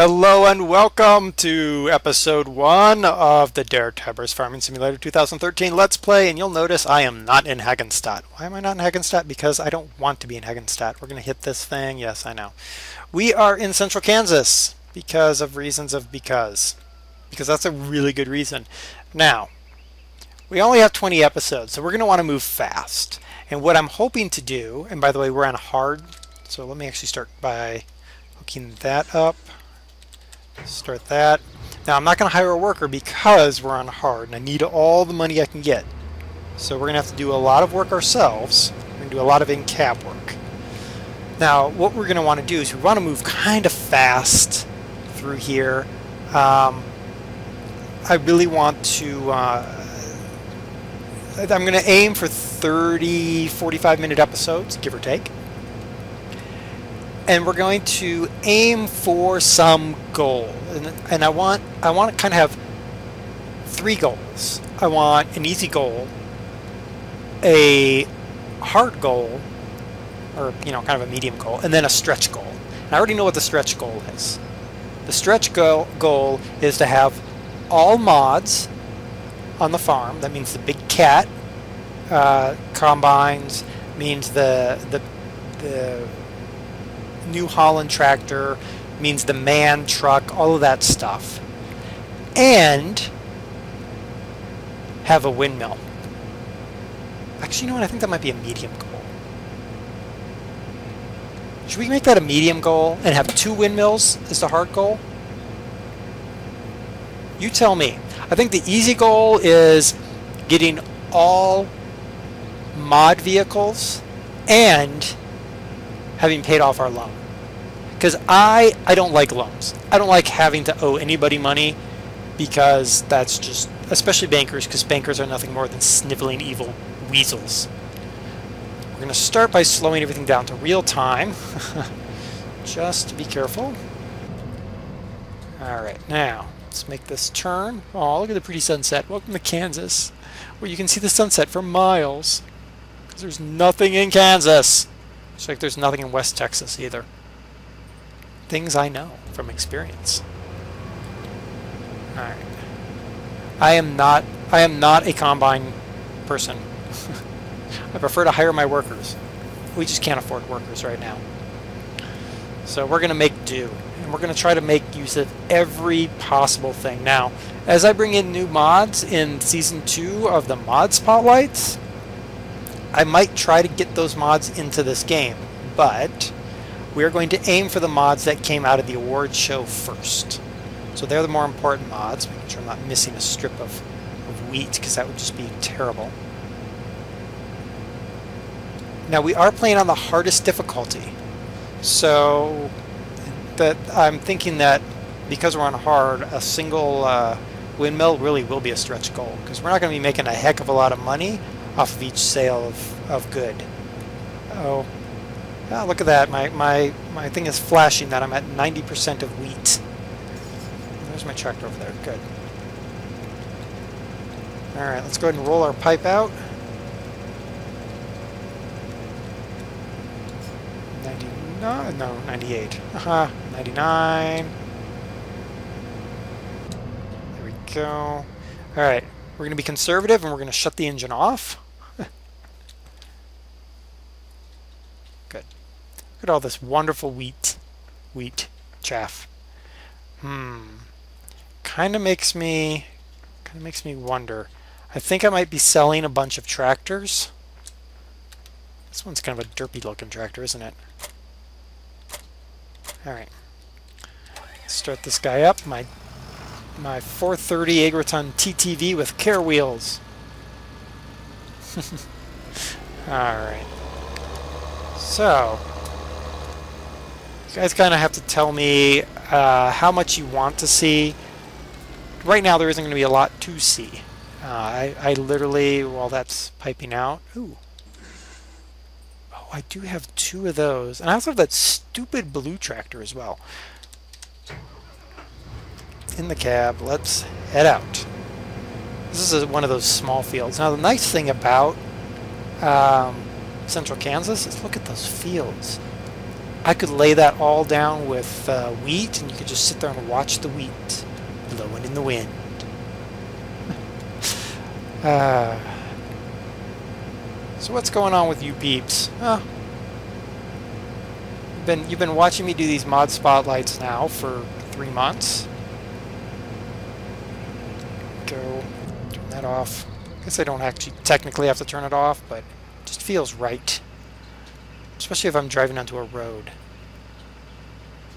Hello and welcome to episode one of the DerTebbers Farming Simulator 2013 Let's Play. And you'll notice I am not in Hagenstadt. Why am I not in Hagenstadt? Because I don't want to be in Hagenstadt. We're going to hit this thing. Yes, I know. We are in central Kansas because of reasons of because. Because that's a really good reason. Now, we only have 20 episodes, so we're going to want to move fast. And what I'm hoping to do, and by the way, we're on hard, so let me actually start by hooking that up. Start that. Now I'm not going to hire a worker because we're on hard and I need all the money I can get. So we're going to have to do a lot of work ourselves. We're going to do a lot of in-cab work. Now what we're going to want to do is we want to move kind of fast through here. Um, I really want to... Uh, I'm going to aim for 30, 45 minute episodes, give or take and we're going to aim for some goal. And, and I want I want to kind of have three goals. I want an easy goal, a hard goal, or you know, kind of a medium goal, and then a stretch goal. And I already know what the stretch goal is. The stretch goal goal is to have all mods on the farm. That means the big cat uh, combines, means the the the New Holland tractor, means the MAN truck, all of that stuff. And have a windmill. Actually, you know what? I think that might be a medium goal. Should we make that a medium goal and have two windmills as the hard goal? You tell me. I think the easy goal is getting all mod vehicles and having paid off our loan. Because I, I don't like loans. I don't like having to owe anybody money because that's just, especially bankers, because bankers are nothing more than sniveling evil weasels. We're going to start by slowing everything down to real time. just be careful. Alright, now, let's make this turn. Oh, look at the pretty sunset. Welcome to Kansas, where you can see the sunset for miles. Because there's nothing in Kansas. It's like there's nothing in West Texas either things I know from experience. Alright. I am not I am not a combine person. I prefer to hire my workers. We just can't afford workers right now. So we're going to make do. And we're going to try to make use of every possible thing. Now, as I bring in new mods in Season 2 of the Mod Spotlights, I might try to get those mods into this game. But we are going to aim for the mods that came out of the award show first. So they're the more important mods, making sure I'm not missing a strip of, of wheat, because that would just be terrible. Now we are playing on the hardest difficulty, so that I'm thinking that because we're on hard, a single uh, windmill really will be a stretch goal, because we're not going to be making a heck of a lot of money off of each sale of, of good. Oh, Oh, look at that. My, my, my thing is flashing that I'm at 90% of wheat. There's my tractor over there. Good. Alright, let's go ahead and roll our pipe out. 99, no, 98. Aha, 99. There we go. Alright, we're going to be conservative and we're going to shut the engine off. Look at all this wonderful wheat, wheat chaff. Hmm. Kind of makes me, kind of makes me wonder. I think I might be selling a bunch of tractors. This one's kind of a derpy looking tractor, isn't it? Alright. Start this guy up. My my 430 Agrotron TTV with care wheels. Alright. So, you guys kind of have to tell me uh, how much you want to see. Right now there isn't going to be a lot to see. Uh, I, I literally, while that's piping out, ooh. Oh, I do have two of those. And I also have that stupid blue tractor as well. In the cab, let's head out. This is one of those small fields. Now the nice thing about um, central Kansas is look at those fields I could lay that all down with uh, wheat, and you could just sit there and watch the wheat blowing in the wind. uh, so what's going on with you peeps? Huh? You've been, you've been watching me do these mod spotlights now for three months. Go. Turn that off. I guess I don't actually technically have to turn it off, but it just feels right. Especially if I'm driving onto a road.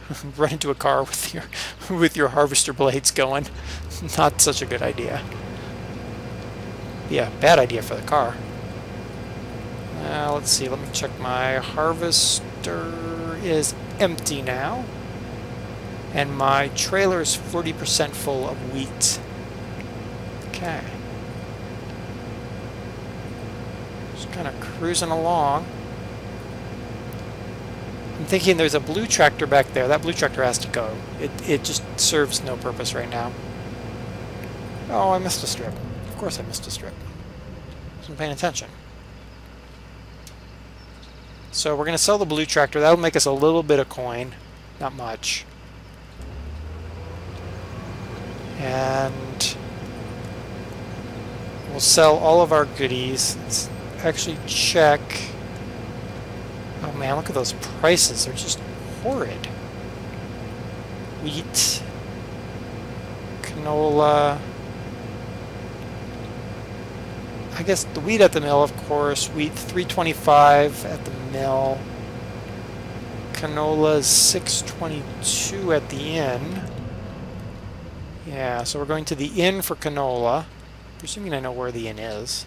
Run into a car with your with your harvester blades going. Not such a good idea. Yeah, bad idea for the car. Uh, let's see, let me check my harvester is empty now. And my trailer is 40% full of wheat. Okay. Just kind of cruising along. I'm thinking there's a blue tractor back there. That blue tractor has to go. It, it just serves no purpose right now. Oh, I missed a strip. Of course I missed a strip. Wasn't paying attention. So we're going to sell the blue tractor. That'll make us a little bit of coin. Not much. And we'll sell all of our goodies. Let's actually check Oh man, look at those prices. They're just horrid. Wheat. Canola. I guess the wheat at the mill, of course. Wheat 325 at the mill. Canola 622 at the inn. Yeah, so we're going to the inn for canola. Presuming I know where the inn is.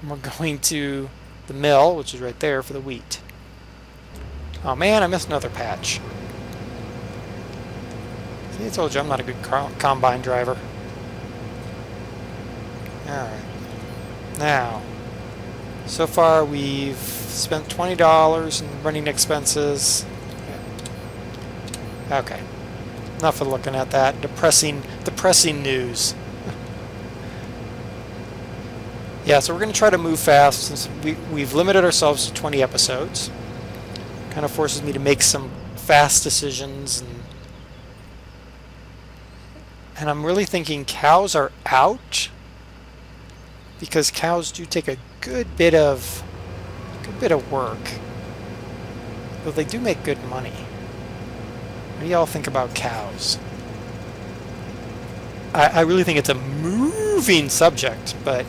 And we're going to the mill, which is right there, for the wheat. Oh man, I missed another patch. See, I told you I'm not a good combine driver. Alright. Now, so far we've spent $20 in running expenses. Okay. Enough of looking at that. Depressing, depressing news. yeah, so we're going to try to move fast since we, we've limited ourselves to 20 episodes kind of forces me to make some fast decisions and and I'm really thinking cows are out because cows do take a good bit of good bit of work but they do make good money. What do y'all think about cows? I, I really think it's a moving subject but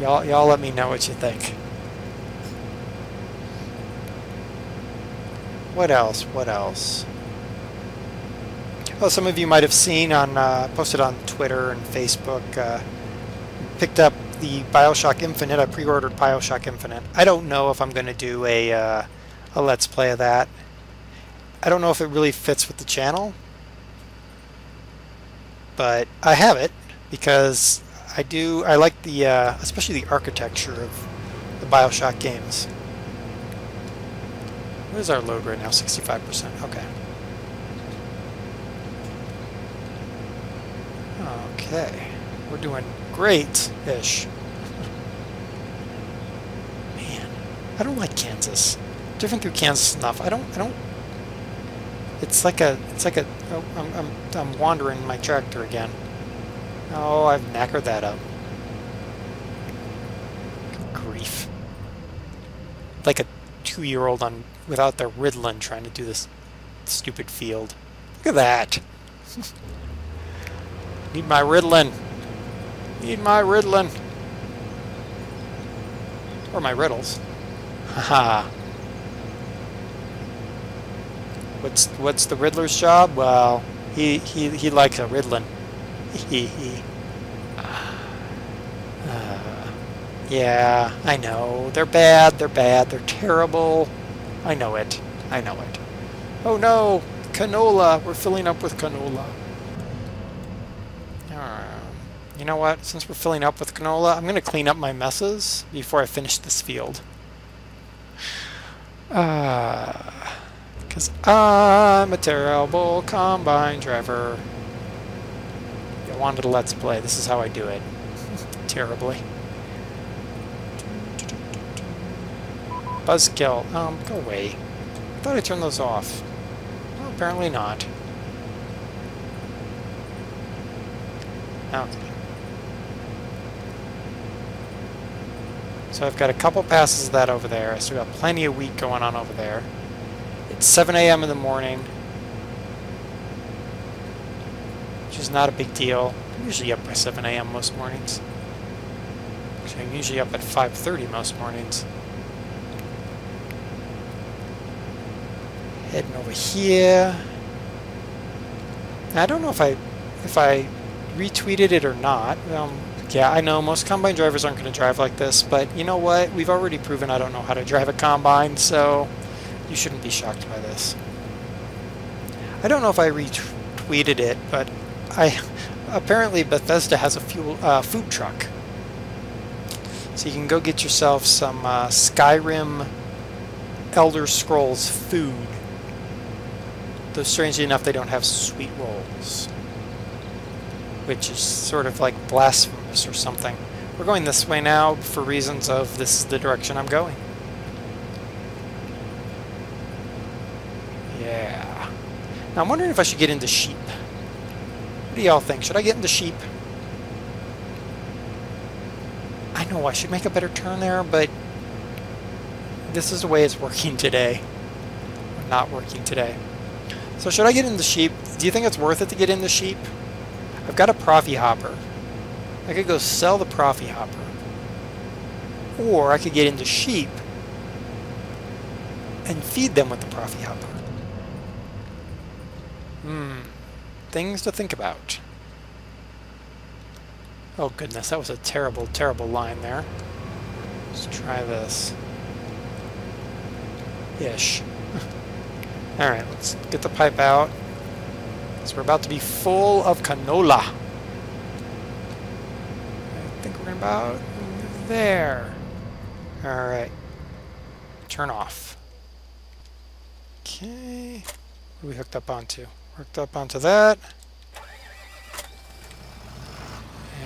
y'all y'all let me know what you think What else? What else? Well, some of you might have seen on uh, posted on Twitter and Facebook. Uh, picked up the Bioshock Infinite. I pre-ordered Bioshock Infinite. I don't know if I'm going to do a uh, a Let's Play of that. I don't know if it really fits with the channel, but I have it because I do. I like the uh, especially the architecture of the Bioshock games. What is our load right now? 65%. Okay. Okay. We're doing great-ish. Man, I don't like Kansas. Different through Kansas enough. I don't, I don't, it's like a, it's like a, oh, I'm, I'm, I'm wandering my tractor again. Oh, I've knackered that up. Grief. Like a two-year-old on without their Ritalin trying to do this stupid field. Look at that. Need my Ritalin. Need my Ritalin. Or my riddles. Haha. what's what's the Riddler's job? Well, he he he likes a Ritalin. He he. Yeah, I know. They're bad, they're bad, they're terrible. I know it. I know it. Oh no! Canola! We're filling up with canola. You know what? Since we're filling up with canola, I'm going to clean up my messes before I finish this field. Because uh, I'm a terrible combine driver. You wanted a let's play, this is how I do it. Terribly. Buzzkill. Um, go away. I thought I turned those off. Well, apparently not. Okay. So I've got a couple passes of that over there. I still got plenty of wheat going on over there. It's 7 a.m. in the morning. Which is not a big deal. I'm usually up by 7 a.m. most mornings. Actually, I'm usually up at 5.30 most mornings. Over here. I don't know if I if I retweeted it or not. Um, yeah, I know most combine drivers aren't going to drive like this, but you know what? We've already proven I don't know how to drive a combine, so you shouldn't be shocked by this. I don't know if I retweeted it, but I apparently Bethesda has a fuel uh, food truck. So you can go get yourself some uh, Skyrim Elder Scrolls food. Though strangely enough, they don't have sweet rolls. Which is sort of like blasphemous or something. We're going this way now for reasons of this is the direction I'm going. Yeah. Now I'm wondering if I should get into sheep. What do y'all think? Should I get into sheep? I know I should make a better turn there, but this is the way it's working today. Not working today. So should I get into sheep? Do you think it's worth it to get into sheep? I've got a Profi Hopper. I could go sell the Profi Hopper. Or I could get into sheep and feed them with the Profi Hopper. Hmm. Things to think about. Oh goodness, that was a terrible, terrible line there. Let's try this. Ish. Alright, let's get the pipe out. So we're about to be full of canola. I think we're about there. Alright. Turn off. Okay. What are we hooked up onto? Hooked up onto that.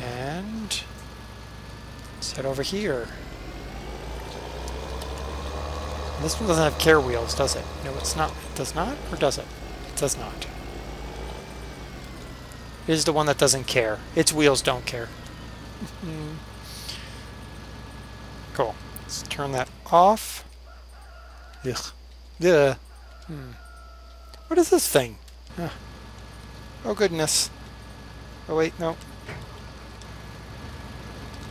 And let's head over here. This one doesn't have care wheels, does it? No, it's not. It does not? Or does it? It does not. It is the one that doesn't care. Its wheels don't care. cool. Let's turn that off. Ugh. Ugh. Hmm. What is this thing? Oh goodness. Oh wait, no.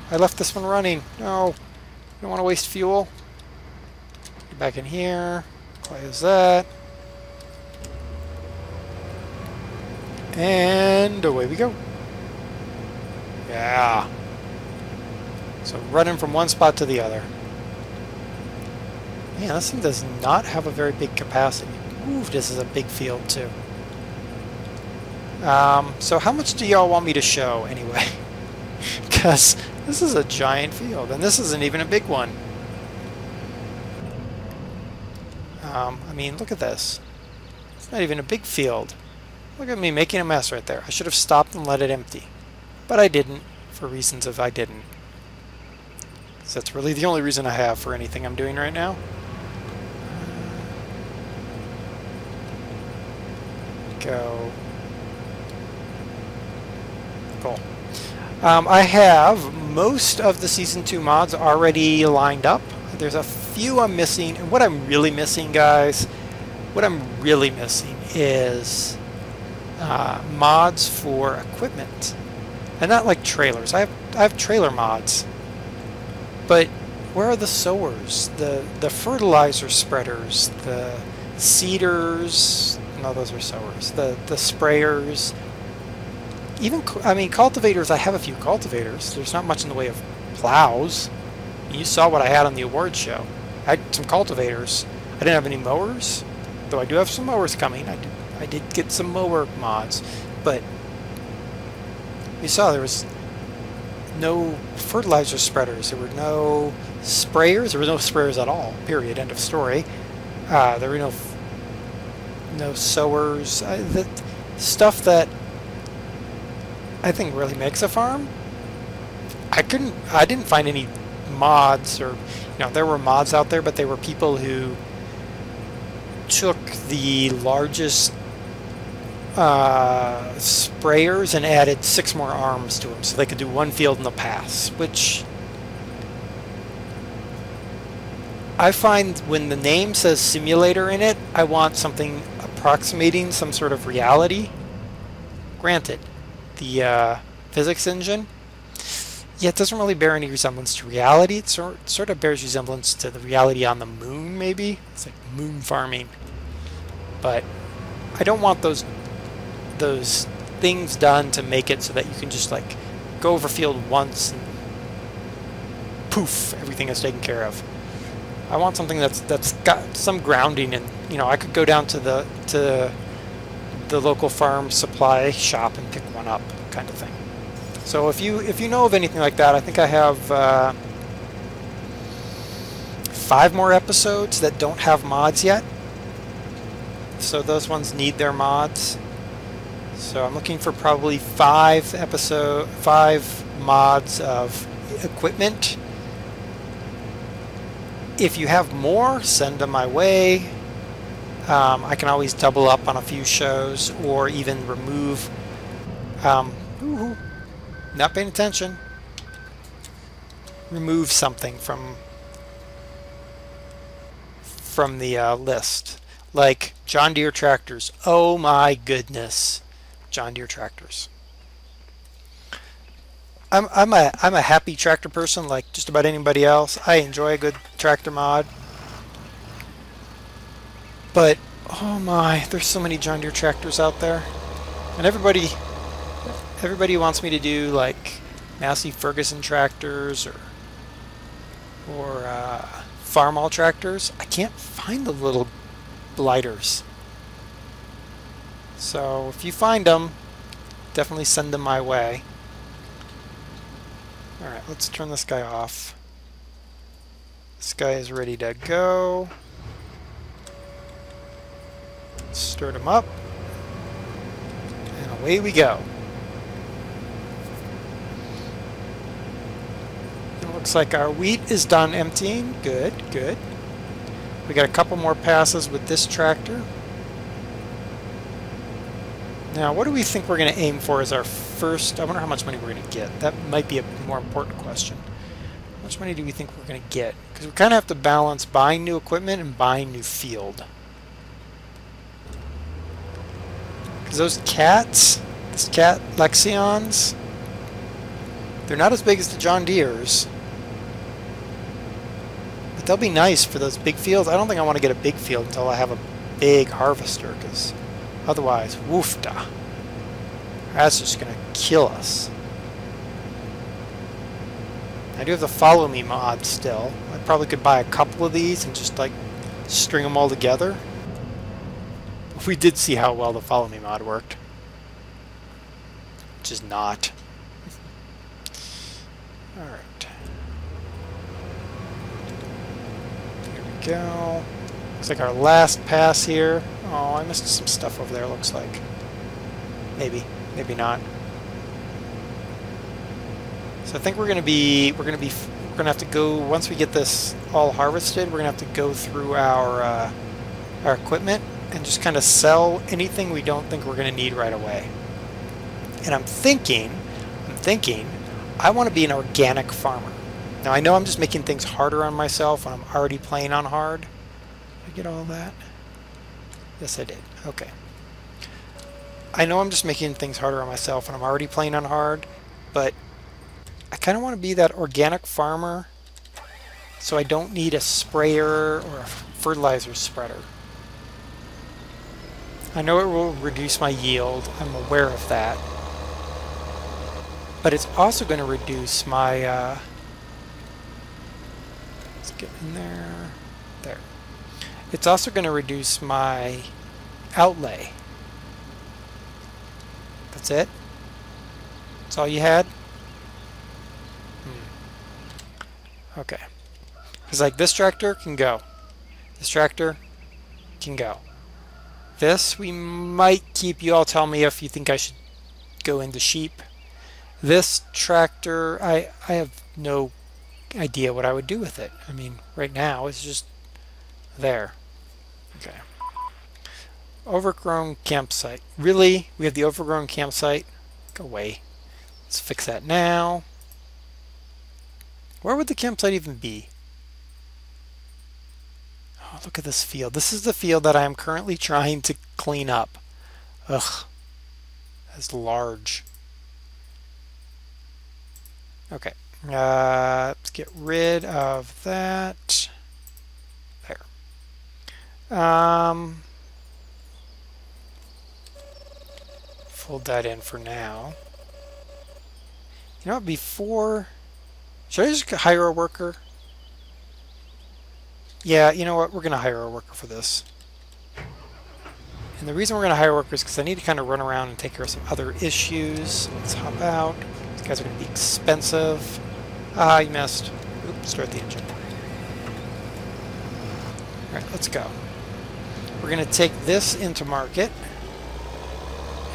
I left this one running. No. Don't want to waste fuel. Back in here. Close that. And away we go. Yeah. So running from one spot to the other. Man, this thing does not have a very big capacity. Ooh, this is a big field too. Um, so how much do y'all want me to show anyway? Because this is a giant field, and this isn't even a big one. Um, I mean, look at this. It's not even a big field. Look at me making a mess right there. I should have stopped and let it empty. But I didn't, for reasons of I didn't. So that's really the only reason I have for anything I'm doing right now. Go. Cool. Um, I have most of the Season 2 mods already lined up. There's a few I'm missing. And what I'm really missing, guys, what I'm really missing is uh, mods for equipment. And not like trailers. I have, I have trailer mods. But where are the sowers? The, the fertilizer spreaders? The seeders? No, those are sowers. The, the sprayers? even, I mean, cultivators, I have a few cultivators. There's not much in the way of plows. You saw what I had on the award show. I had some cultivators. I didn't have any mowers, though I do have some mowers coming. I did, I did get some mower mods, but you saw there was no fertilizer spreaders. There were no sprayers. There were no sprayers at all. Period. End of story. Uh, there were no no sowers. The stuff that I think really makes a farm. I couldn't, I didn't find any mods, or you know, there were mods out there, but they were people who took the largest uh, sprayers and added six more arms to them, so they could do one field in the pass, which I find when the name says simulator in it, I want something approximating some sort of reality. Granted, the uh, physics engine, yeah, it doesn't really bear any resemblance to reality. It sort, sort of bears resemblance to the reality on the moon, maybe. It's like moon farming. But I don't want those those things done to make it so that you can just like go over field once and poof, everything is taken care of. I want something that's that's got some grounding and you know I could go down to the to the local farm supply shop and pick one up kind of thing. So if you if you know of anything like that, I think I have uh, five more episodes that don't have mods yet. So those ones need their mods. So I'm looking for probably five episode five mods of equipment if you have more, send them my way. Um, I can always double up on a few shows or even remove. Um, not paying attention. Remove something from from the uh, list, like John Deere tractors. Oh my goodness, John Deere tractors. I'm I'm a I'm a happy tractor person like just about anybody else. I enjoy a good tractor mod. But oh my, there's so many John Deere tractors out there. And everybody everybody wants me to do like Massey Ferguson tractors or or uh, Farmall tractors. I can't find the little blighters. So if you find them, definitely send them my way. Alright, let's turn this guy off. This guy is ready to go. Start him up. And away we go. It looks like our wheat is done emptying. Good, good. We got a couple more passes with this tractor. Now, what do we think we're going to aim for as our first? I wonder how much money we're going to get. That might be a more important question. How much money do we think we're going to get? Because we kind of have to balance buying new equipment and buying new field. Because those cats, this cat Lexions, they're not as big as the John Deere's. But they'll be nice for those big fields. I don't think I want to get a big field until I have a big harvester, because Otherwise, woofda. That's just going to kill us. I do have the follow me mod still. I probably could buy a couple of these and just like string them all together. We did see how well the follow me mod worked. Which is not. Alright. Here we go. Looks like our last pass here. Oh, I missed some stuff over there, looks like. Maybe. Maybe not. So I think we're gonna be we're gonna be we're gonna have to go once we get this all harvested. We're gonna have to go through our uh, our equipment and just kind of sell anything we don't think we're gonna need right away. And I'm thinking, I'm thinking, I want to be an organic farmer. Now I know I'm just making things harder on myself when I'm already playing on hard. I get all that? Yes, I did. Okay. I know I'm just making things harder on myself and I'm already playing on hard, but I kind of want to be that organic farmer so I don't need a sprayer or a fertilizer spreader. I know it will reduce my yield, I'm aware of that, but it's also going to reduce my, uh, get in there, there. It's also going to reduce my outlay. That's it? That's all you had? Hmm. Okay. Because like this tractor can go. This tractor can go. This we might keep. You all tell me if you think I should go into sheep. This tractor, I, I have no idea what I would do with it. I mean, right now it's just there. Okay. Overgrown campsite. Really? We have the overgrown campsite? Go away. Let's fix that now. Where would the campsite even be? Oh, look at this field. This is the field that I am currently trying to clean up. Ugh. That's large. Okay. Uh, let's get rid of that. There. Um, fold that in for now. You know what, before... Should I just hire a worker? Yeah, you know what, we're going to hire a worker for this. And the reason we're going to hire workers is because I need to kind of run around and take care of some other issues. Let's hop out. These guys are going to be expensive. Ah, you missed. Oops, start the engine. Alright, let's go. We're going to take this into market.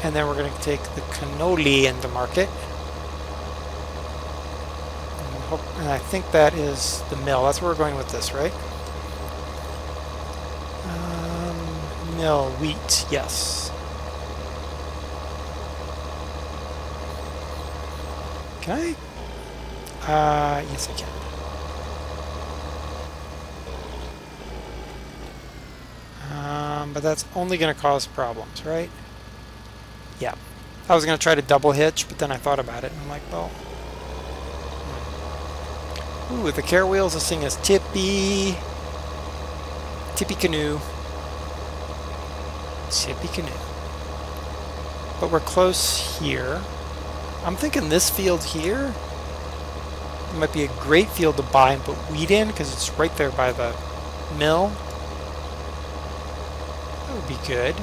And then we're going to take the cannoli into market. And, hope, and I think that is the mill. That's where we're going with this, right? Um, mill, wheat, yes. Can I? Uh, yes I can. Um, but that's only going to cause problems, right? Yeah. I was going to try to double hitch, but then I thought about it, and I'm like, well... Hmm. Ooh, the care wheels, this thing is tippy. Tippy canoe. Tippy canoe. But we're close here. I'm thinking this field here might be a great field to buy and put wheat in, because it's right there by the mill. That would be good.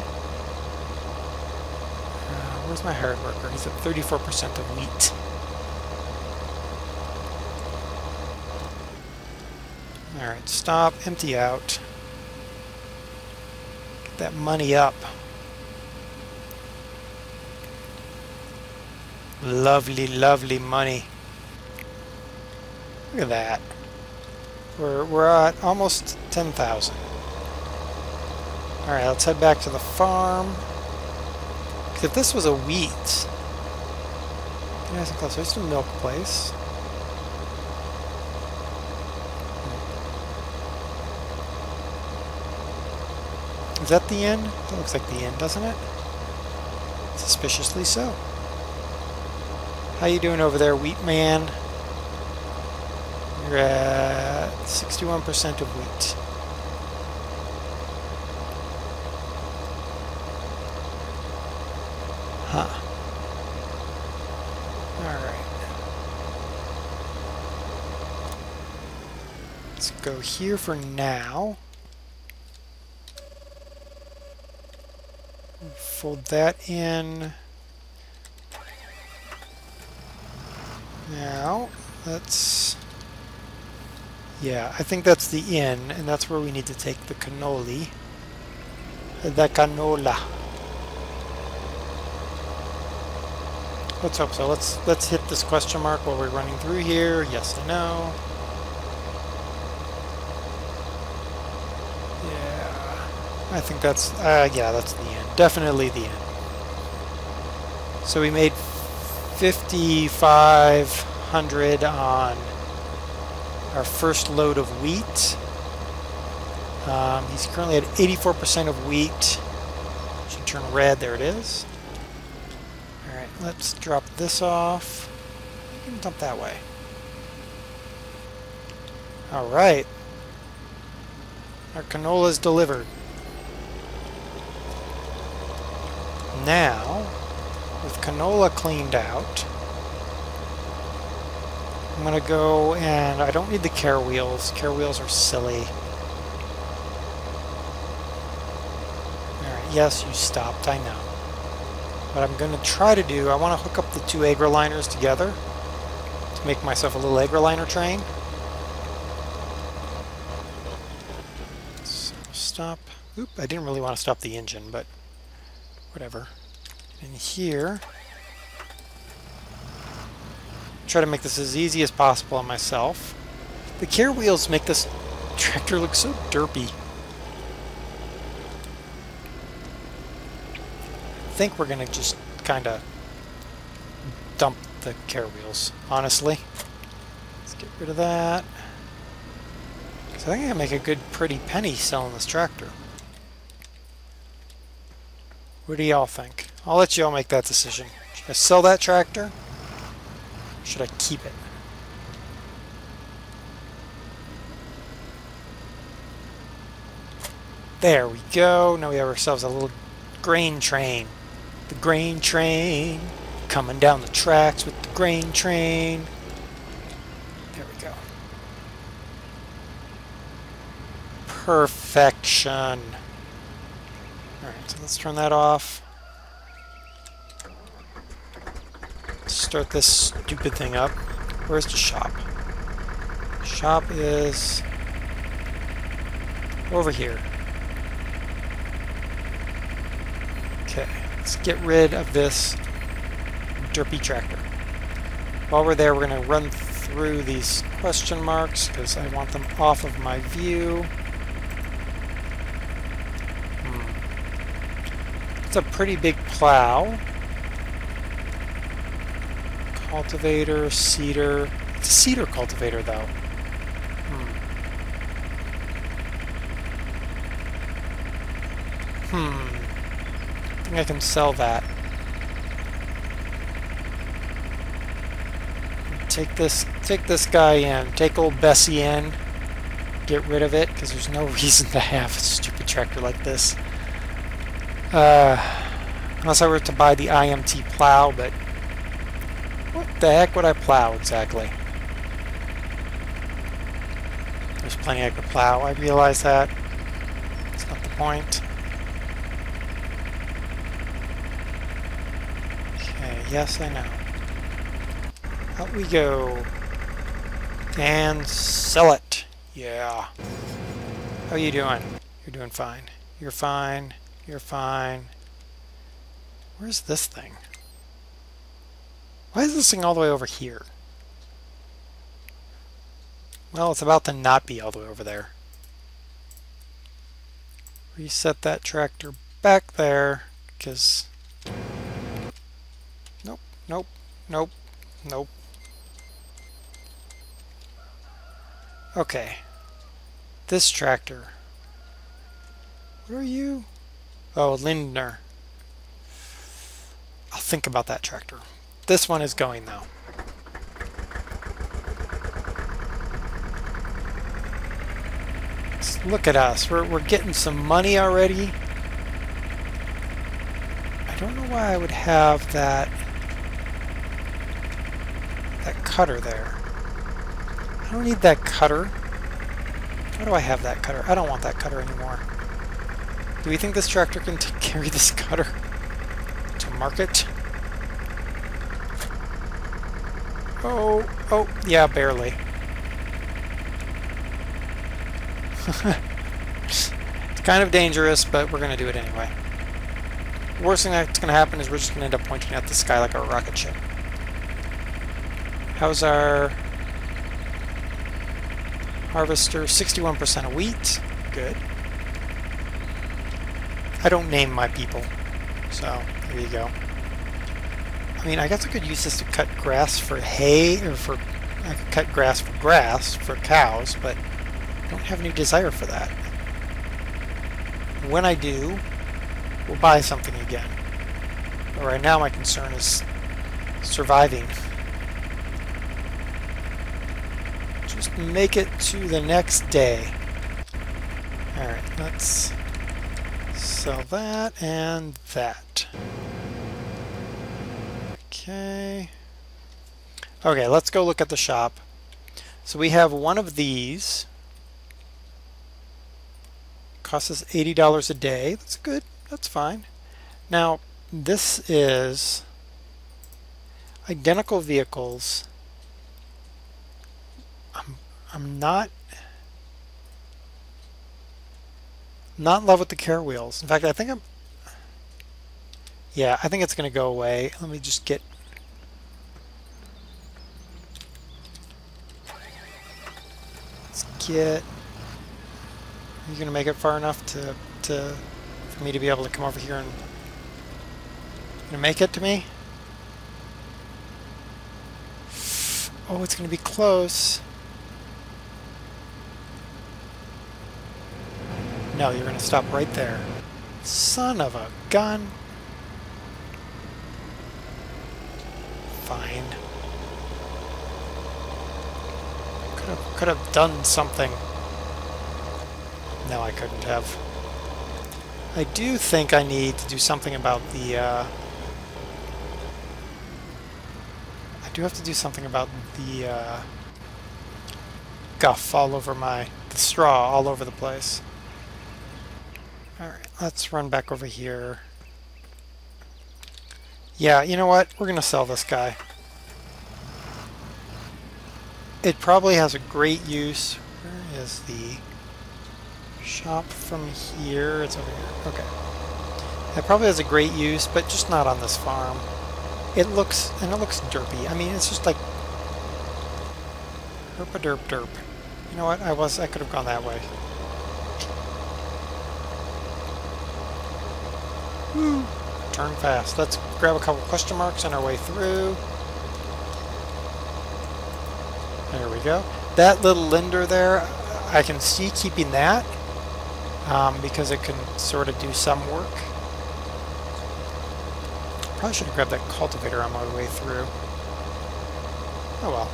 Uh, where's my hired worker? He's at 34% of wheat. Alright, stop, empty out. Get that money up. Lovely, lovely money. Look at that. We're, we're at almost 10,000. Alright, let's head back to the farm if this was a wheat, nice and close. There's a milk place. Hmm. Is that the end? That looks like the end, doesn't it? Suspiciously so. How you doing over there, wheat man? You're at 61% of wheat. Huh. Alright. Let's go here for now. Fold that in. Now, let's... Yeah, I think that's the inn, and that's where we need to take the cannoli. The canola. Let's hope so. Let's let's hit this question mark while we're running through here. Yes and no. Yeah. I think that's uh, yeah, that's the end. Definitely the end. So we made 5500 on our first load of wheat. Um, he's currently at 84% of wheat. Should turn red. There it is. Alright, let's drop this off. You can dump that way. Alright. Our canola is delivered. Now, with canola cleaned out, I'm to go and I don't need the care wheels. Care wheels are silly. Alright, yes, you stopped, I know. What I'm going to try to do, I want to hook up the two Agroliners together to make myself a little Agroliner train. So stop. Oop, I didn't really want to stop the engine, but whatever. In here, try to make this as easy as possible on myself. The care wheels make this tractor look so derpy. I think we're to just kind of dump the care wheels, honestly. Let's get rid of that. So I think I can make a good pretty penny selling this tractor. What do y'all think? I'll let y'all make that decision. Should I sell that tractor? Should I keep it? There we go. Now we have ourselves a little grain train. The grain train coming down the tracks with the grain train. There we go. Perfection. Alright, so let's turn that off. Start this stupid thing up. Where's the shop? Shop is over here. Okay, let's get rid of this derpy tractor. While we're there, we're going to run through these question marks because I want them off of my view. Hmm. It's a pretty big plow. Cultivator, seeder. It's a seeder cultivator, though. Hmm. Hmm. I think I can sell that. Take this, take this guy in. Take old Bessie in. Get rid of it, because there's no reason to have a stupid tractor like this. Uh, unless I were to buy the IMT plow, but the heck would I plow exactly? There's plenty I could plow. I realize that. It's not the point. Okay, yes, I know. Out we go. And sell it. Yeah. How you doing? You're doing fine. You're fine. You're fine. Where's this thing? Why is this thing all the way over here? Well, it's about to not be all the way over there. Reset that tractor back there, because... Nope, nope, nope, nope. Okay. This tractor. What are you? Oh, Lindner. I'll think about that tractor. This one is going, though. look at us. We're, we're getting some money already. I don't know why I would have that that cutter there. I don't need that cutter. Why do I have that cutter? I don't want that cutter anymore. Do we think this tractor can carry this cutter to market? Oh, oh, yeah, barely. it's kind of dangerous, but we're going to do it anyway. Worst thing that's going to happen is we're just going to end up pointing at the sky like a rocket ship. How's our harvester? 61% of wheat. Good. I don't name my people, so there you go. I mean, I guess I could use this to cut grass for hay, or for... I could cut grass for grass, for cows, but I don't have any desire for that. When I do, we'll buy something again. But right now my concern is surviving. Just make it to the next day. Alright, let's sell that and that. Okay. Okay, let's go look at the shop. So we have one of these. Costs us $80 a day. That's good. That's fine. Now, this is identical vehicles. I'm, I'm not not in love with the care wheels. In fact, I think I'm yeah, I think it's going to go away. Let me just get Are you going to make it far enough to, to for me to be able to come over here and... Gonna make it to me? Oh, it's going to be close. No, you're going to stop right there. Son of a gun. Fine. Could have, could have done something. No, I couldn't have. I do think I need to do something about the, uh, I do have to do something about the, uh, guff all over my, the straw all over the place. Alright, let's run back over here. Yeah, you know what? We're going to sell this guy. It probably has a great use. Where is the shop from here? It's over here. Okay. It probably has a great use, but just not on this farm. It looks, and it looks derpy. I mean, it's just like derp a derp derp. You know what? I was, I could have gone that way. Woo. Turn fast. Let's grab a couple question marks on our way through. There we go. That little Lindner there, I can see keeping that um, because it can sort of do some work. Probably should have grabbed that cultivator on my way through. Oh well.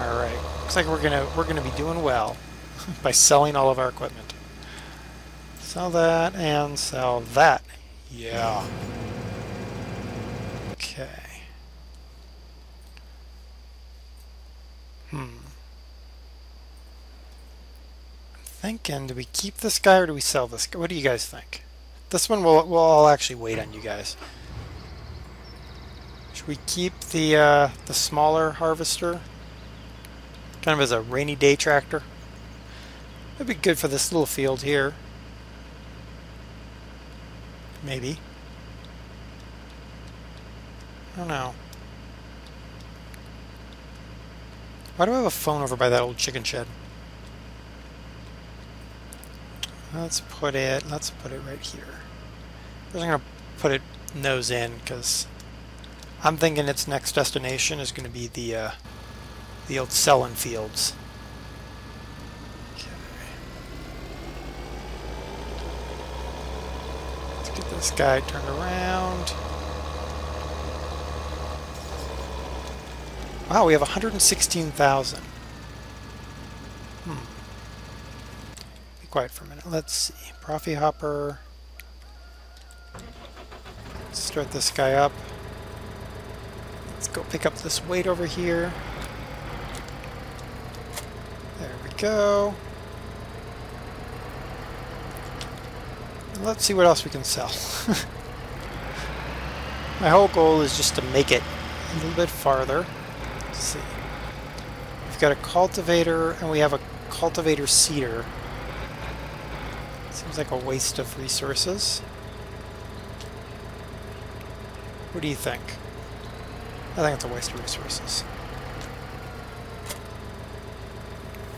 Alright. Looks like we're gonna we're gonna be doing well by selling all of our equipment. Sell that and sell that. Yeah. Okay. Hmm. I'm thinking, do we keep this guy or do we sell this guy? What do you guys think? This one will we'll all actually wait on you guys. Should we keep the uh, the smaller harvester? Kind of as a rainy day tractor. That'd be good for this little field here. Maybe. I don't know. Why do I have a phone over by that old chicken shed? Let's put it, let's put it right here. I'm going to put it nose in because I'm thinking its next destination is to be the uh, the old Selland fields. Let's get this guy turned around. Wow, we have 116,000. Hmm. Be quiet for a minute. Let's see. Profi Hopper. Let's start this guy up. Let's go pick up this weight over here. There we go. let's see what else we can sell. My whole goal is just to make it a little bit farther. Let's see. We've got a cultivator and we have a cultivator seeder. Seems like a waste of resources. What do you think? I think it's a waste of resources.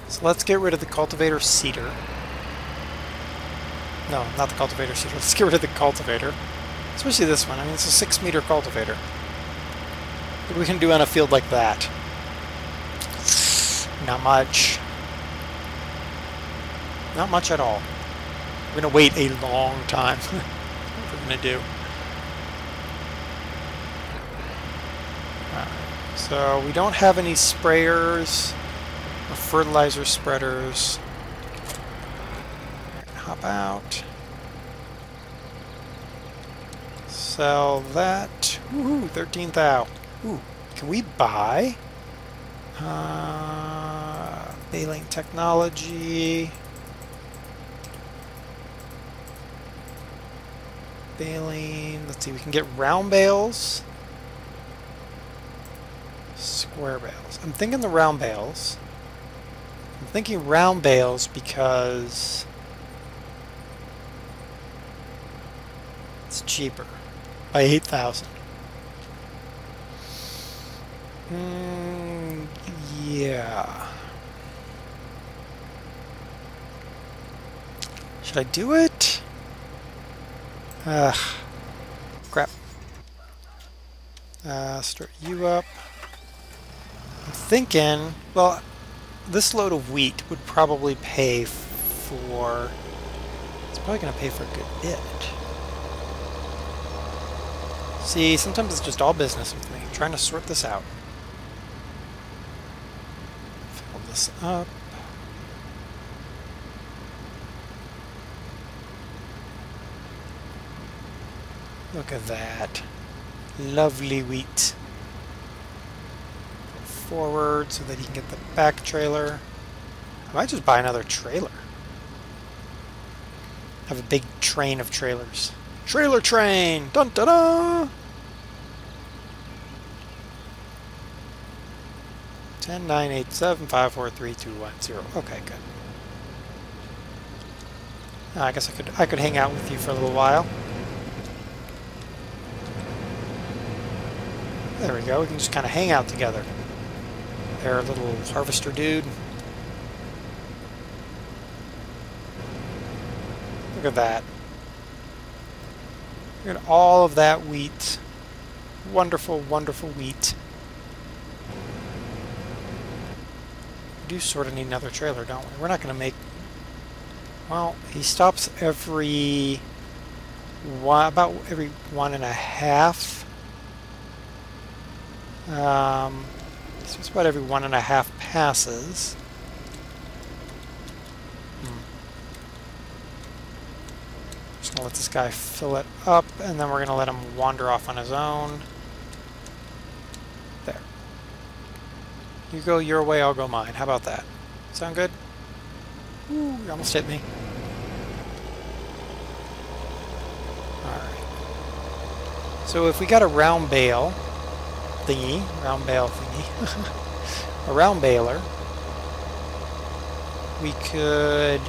So let's get rid of the cultivator seeder. No, not the cultivator seeder. Let's get rid of the cultivator. Especially this one. I mean, it's a six meter cultivator. What we can do on a field like that? Not much. Not much at all. We're going to wait a long time. what we're going to do. so we don't have any sprayers or fertilizer spreaders hop out. Sell that. Woohoo, 13 thou. Ooh, can we buy? Uh, baling technology. Baling, let's see, we can get round bales. Square bales. I'm thinking the round bales. I'm thinking round bales because It's cheaper by 8,000. Hmm. Yeah. Should I do it? Ugh. Crap. Uh, start you up. I'm thinking, well, this load of wheat would probably pay for... It's probably going to pay for a good bit. See, sometimes it's just all business with me. I'm trying to sort this out. Fill this up. Look at that. Lovely wheat. Forward so that he can get the back trailer. I might just buy another trailer. Have a big train of trailers. Trailer train! Dun da da! 10, 9, 8, 7, 5, 4, 3, 2, 1, 0. Okay, good. I guess I could I could hang out with you for a little while. There we go, we can just kind of hang out together. There, little harvester dude. Look at that. Look at all of that wheat. Wonderful, wonderful wheat. We do sort of need another trailer, don't we? We're not going to make... Well, he stops every... One, about every one and a half. Um, so it's about every one and a half passes. Just gonna let this guy fill it up, and then we're gonna let him wander off on his own. There. You go your way, I'll go mine. How about that? Sound good? Ooh, you almost hit me. Alright. So if we got a round bale thingy, round bale thingy, a round baler, we could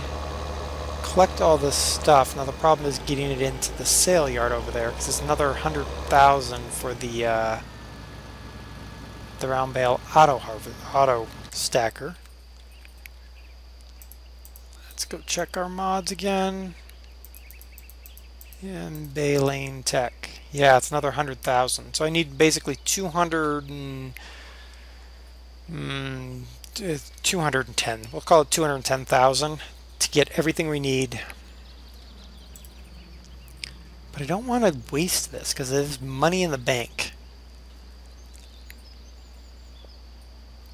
collect all this stuff. Now the problem is getting it into the sale yard over there because it's another 100,000 for the uh, the round bale auto auto stacker. Let's go check our mods again. And Baling Tech. Yeah, it's another 100,000. So I need basically 200 and, mm, 210. We'll call it 210,000 to get everything we need. But I don't want to waste this because there's money in the bank.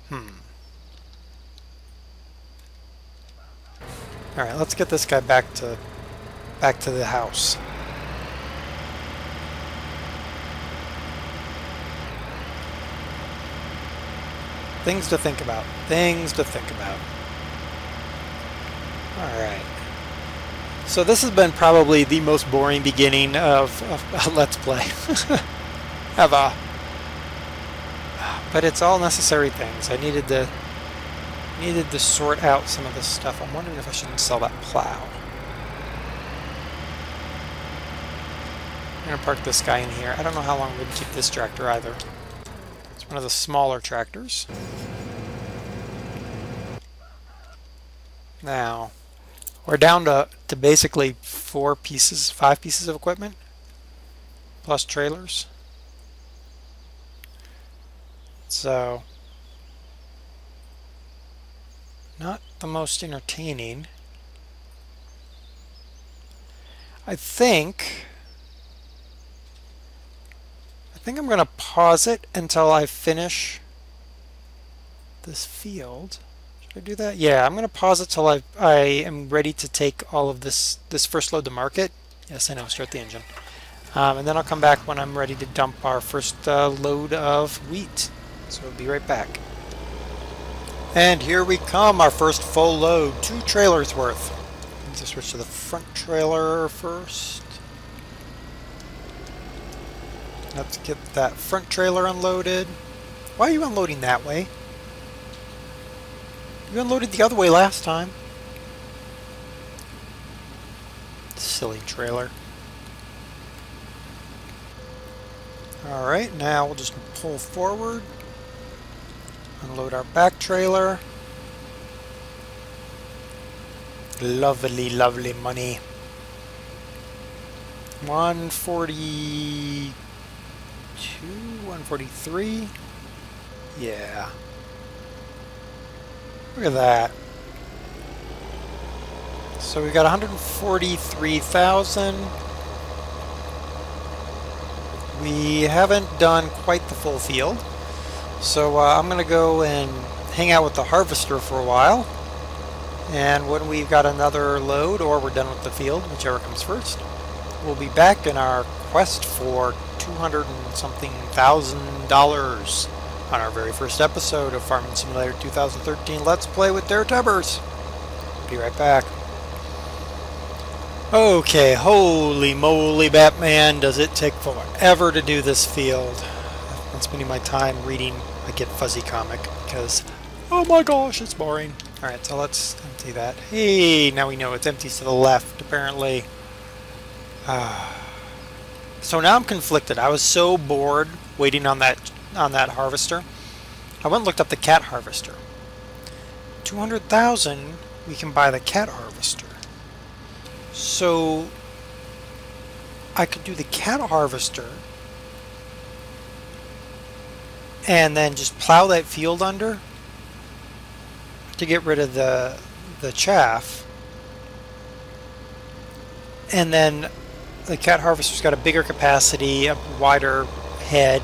Hmm. Alright, let's get this guy back to back to the house. Things to think about. Things to think about. Alright. So this has been probably the most boring beginning of, of a Let's Play. Ever. But it's all necessary things. I needed to needed to sort out some of this stuff. I'm wondering if I shouldn't sell that plow. I'm going to park this guy in here. I don't know how long we can keep this tractor either. It's one of the smaller tractors. Now, we're down to, to basically four pieces, five pieces of equipment, plus trailers. So, not the most entertaining. I think, I think I'm going to pause it until I finish this field. Should I do that? Yeah, I'm going to pause it till I, I am ready to take all of this, this first load to market. Yes, I know, start the engine. Um, and then I'll come back when I'm ready to dump our first uh, load of wheat. So we'll be right back. And here we come, our first full load, two trailers worth. Let's switch to the front trailer first. Let's get that front trailer unloaded. Why are you unloading that way? You unloaded the other way last time. Silly trailer. Alright, now we'll just pull forward. Unload our back trailer. Lovely, lovely money. 142, 143. Yeah. Look at that. So we've got 143,000. We haven't done quite the full field. So uh, I'm going to go and hang out with the harvester for a while. And when we've got another load or we're done with the field, whichever comes first, we'll be back in our quest for 200 and something thousand dollars on our very first episode of Farming Simulator 2013 Let's Play with DerTebbers. Be right back. Okay, holy moly Batman, does it take forever to do this field. Spending my time reading a Get Fuzzy comic because, oh my gosh, it's boring. Alright, so let's empty that. Hey, now we know it's empty to the left, apparently. Uh, so now I'm conflicted. I was so bored waiting on that on that harvester. I went and looked up the cat harvester. 200,000 we can buy the cat harvester. So I could do the cat harvester and then just plow that field under to get rid of the the chaff. And then the cat harvester's got a bigger capacity a wider head.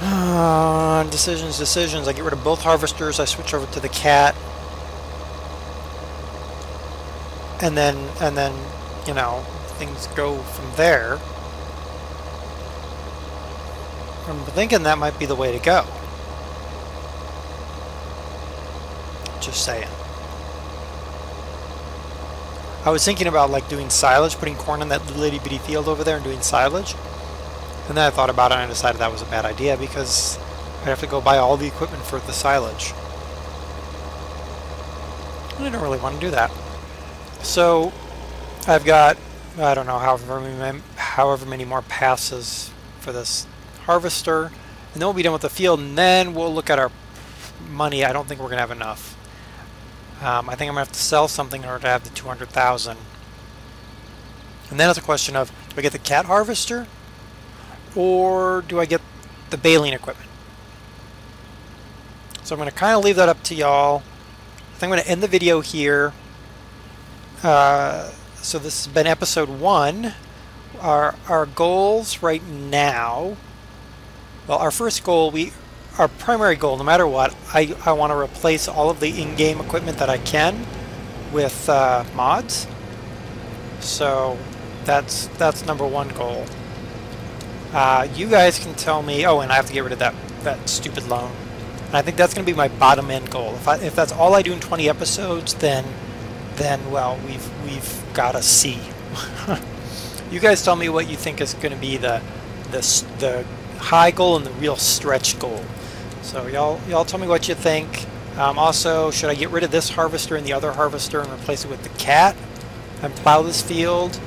Uh, decisions decisions. I get rid of both harvesters. I switch over to the cat. And then and then you know things go from there I'm thinking that might be the way to go. Just saying. I was thinking about like doing silage putting corn in that little bitty field over there and doing silage. And then I thought about it and I decided that was a bad idea because I'd have to go buy all the equipment for the silage. I don't really want to do that. So I've got, I don't know, however many, however many more passes for this harvester. And then we'll be done with the field, and then we'll look at our money. I don't think we're going to have enough. Um, I think I'm going to have to sell something in order to have the 200,000. And then it's a question of, do I get the cat harvester? Or do I get the baling equipment? So I'm going to kind of leave that up to y'all. I think I'm going to end the video here. Uh, so this has been episode one. Our our goals right now. Well, our first goal, we our primary goal, no matter what, I I want to replace all of the in-game equipment that I can with uh, mods. So that's that's number one goal. Uh, you guys can tell me. Oh, and I have to get rid of that that stupid loan. And I think that's going to be my bottom end goal. If I, if that's all I do in 20 episodes, then then well, we've we've got a C. you guys tell me what you think is going to be the the the high goal and the real stretch goal. So y'all y'all tell me what you think. Um, also, should I get rid of this harvester and the other harvester and replace it with the cat and plow this field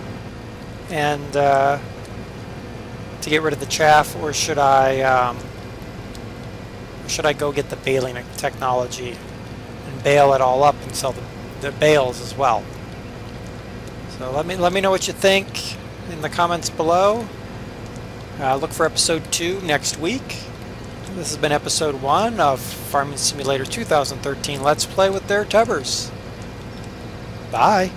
and uh, to get rid of the chaff, or should I um, should I go get the baling technology and bale it all up and sell the the bales as well. So let me let me know what you think in the comments below. Uh, look for episode 2 next week. This has been episode 1 of Farming Simulator 2013 Let's Play with DerTebbers. Bye.